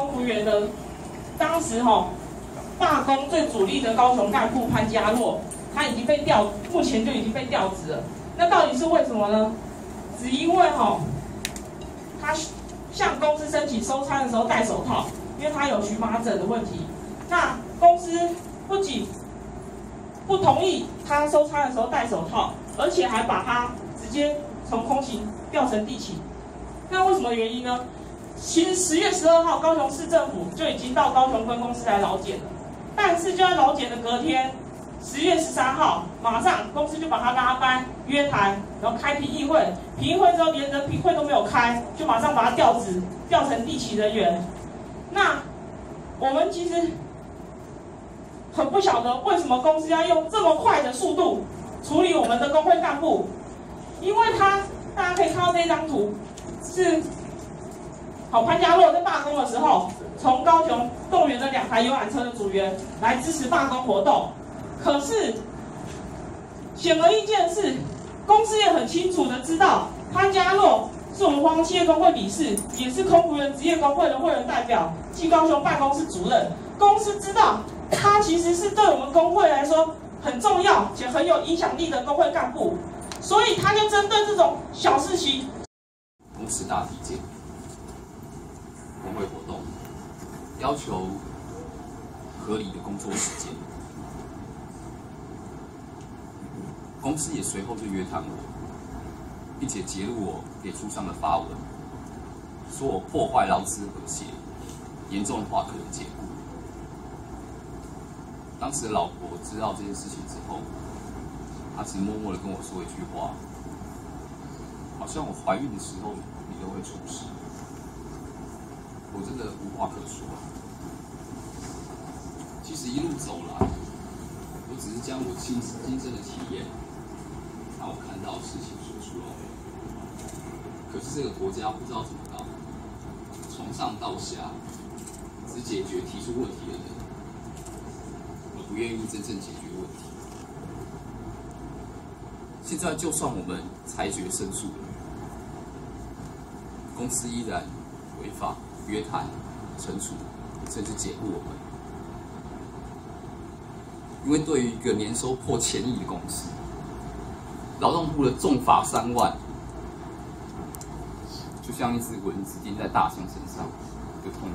空服员的当时哈罢工最主力的高雄干部潘家洛，他已经被调，目前就已经被调职了。那到底是为什么呢？只因为哈他向公司申请收餐的时候戴手套，因为他有荨麻疹的问题。那公司不仅不同意他收餐的时候戴手套，而且还把他直接从空勤调成地勤。那为什么原因呢？其实十月十二号，高雄市政府就已经到高雄分公司来劳检了，但是就在劳检的隔天，十月十三号，马上公司就把他拉班约谈，然后开评议会，评议会之后连人评会都没有开，就马上把他调职，调成地勤人员。那我们其实很不晓得为什么公司要用这么快的速度处理我们的工会干部，因为他大家可以看到这张图。是，好潘家洛在罢工的时候，从高雄动员了两台游览车的组员来支持罢工活动。可是，显而易见是，公司也很清楚的知道，潘家洛是我们黄企业工会理事，也是空服员职业工会的会员代表即高雄办公室主任。公司知道，他其实是对我们工会来说很重要且很有影响力的工会干部，所以他就针对这种小事情。十大体检工会活动，要求合理的工作时间。公司也随后就约谈我，并且揭露我给书上的发文，说我破坏劳资和谐，严重化个人解雇。当时的老婆知道这件事情之后，她只默默的跟我说一句话。好像我怀孕的时候，我真的无话可说。其实一路走来，我只是将我亲亲身的体验，让我看到事情说出来。可是这个国家不知道怎么搞，从上到下只解决提出问题的人，而不愿意真正解决问题。现在就算我们裁决胜诉了。公司依然违法约谈、惩处，甚至解雇我们。因为对于一个年收破千亿的公司，劳动部的重罚三万，就像一只蚊子叮在大象身上，就痛。